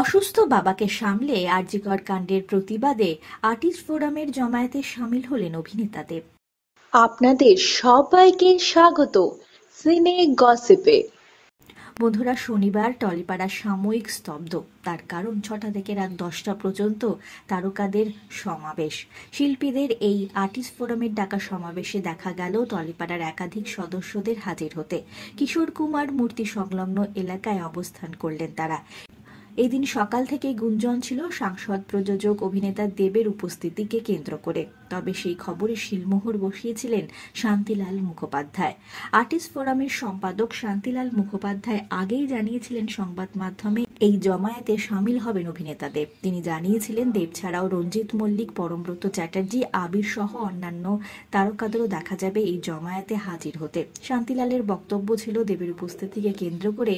অসুস্থ বাবাকে সামলে আরজিকর কাণ্ডের প্রতিবাদে আর্টিস্ট ফোরামের জমায়েতে সামিল হলেন অভিনেতা দেব। আপনাদের সবাইকে স্বাগত সিনে গসিপে। বন্ধুরা শনিবার টলিপাড়া সাময়িক স্তব্ধ। তার কারণ ছটা থেকে রাত দশটা পর্যন্ত তারকাদের সমাবেশ। শিল্পীদের এই আর্টিস্ট ফোরামের ডাকা সমাবেশে দেখা গেল টলিপাড়ার একাধিক সদস্যদের হাজির হতে। কিশোর কুমার মূর্তি সংলগ্ন এলাকায় অবস্থান করলেন তারা। এদিন সকাল থেকে গুঞ্জন ছিল সাংসদ, প্রযোজক, অভিনেতা দেবের উপস্থিতিকে কেন্দ্র করে। তবে সেই খবরে শিলমোহর বসিয়েছিলেন শান্তিলাল মুখোপাধ্যায়। আর্টিস্ট ফোরামের সম্পাদক শান্তিলাল মুখোপাধ্যায় আগেই জানিয়েছিলেন সংবাদ মাধ্যমে এই জমায়েতে সামিল হবেন অভিনেতা দেব তিনি জানিয়েছিলেন, দেব ছাড়াও রঞ্জিত মল্লিক, পরমব্রত চ্যাটার্জি, আবির সহ অন্যান্য তারকাদেরও দেখা যাবে এই জমায়েতে হাজির হতে। শান্তিলালের বক্তব্য ছিল, দেবের উপস্থিতিকে কেন্দ্র করে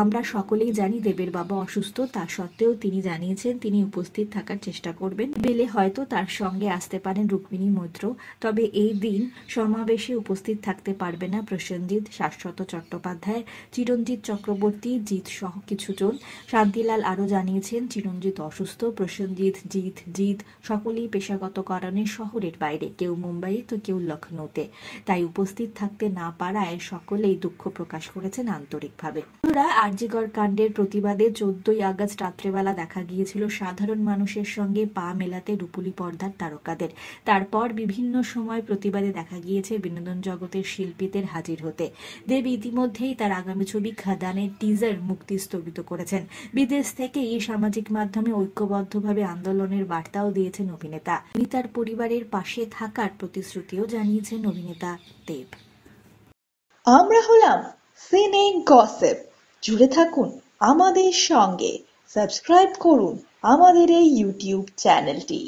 আমরা সকলেই জানি দেবের বাবা অসুস্থ, তা সত্ত্বেও তিনি জানিয়েছেন তিনি উপস্থিত থাকার চেষ্টা করবেন। বেলে হয়তো তার সঙ্গে আসতে পারেন রুক্মিণী মৈত্র, তবে এই দিন সমাবেশে উপস্থিত থাকতে পারবে না প্রসেনজিৎ, শাশ্বত চট্টোপাধ্যায়, চিরঞ্জিত চক্রবর্তী, জিৎ সহ কিছুজন। শান্তিলাল আরও জানিয়েছেন, চিরঞ্জিত অসুস্থ, প্রসেনজিৎ, জিৎ জিৎ, সকলেই পেশাগত কারণে শহরের বাইরে, কেউ মুম্বাই তো কেউ লখনৌতে তাই উপস্থিত থাকতে না পারায় সকলেই দুঃখ প্রকাশ করেছেন আন্তরিকভাবে। আরজিগড় কাণ্ডের প্রতিবাদে চোদ্দই আগস্ট রাত্রেবেলা দেখা গিয়েছিল সাধারণ মানুষের সঙ্গে পা মেলাতে রূপুলি পর্দার তারকাদের। তারপর বিভিন্ন সময় প্রতিবাদে দেখা গিয়েছে বিনোদন জগতের শিল্পীদের হাজির হতে। দেব ইতিমধ্যেই তার আগামী ছবি খাদানের টিজার মুক্তি স্থগিত করেছেন বিদেশ থেকে এই সামাজিক মাধ্যমে ঐক্যবদ্ধভাবে আন্দোলনের বার্তাও দিয়েছেন অভিনেতা। তিনি তার পরিবারের পাশে থাকার প্রতিশ্রুতিও জানিয়েছেন অভিনেতা দেব। আমরা হলাম সিনে গসেপ জুড়ে থাকুন আমাদের সঙ্গে। সাবস্ক্রাইব করুন আমাদের এই ইউটিউব চ্যানেলটি